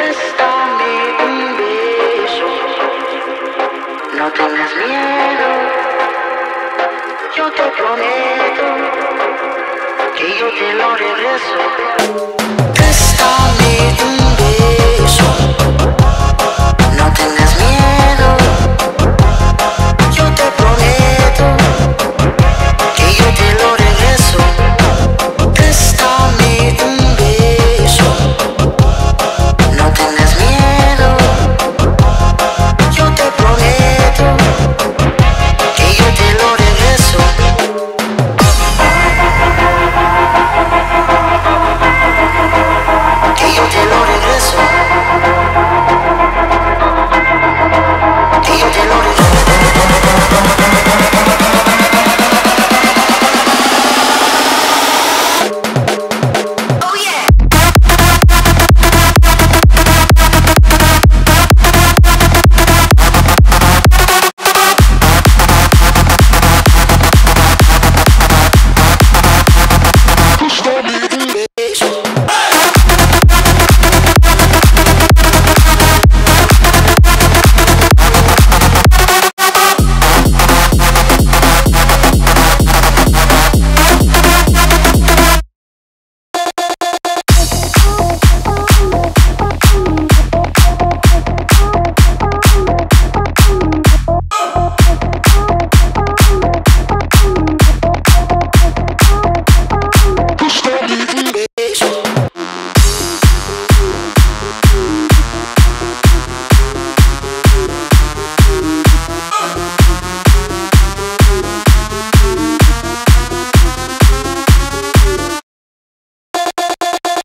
veces dame un beso. No tengas miedo, yo te prometo que yo te lo regreso.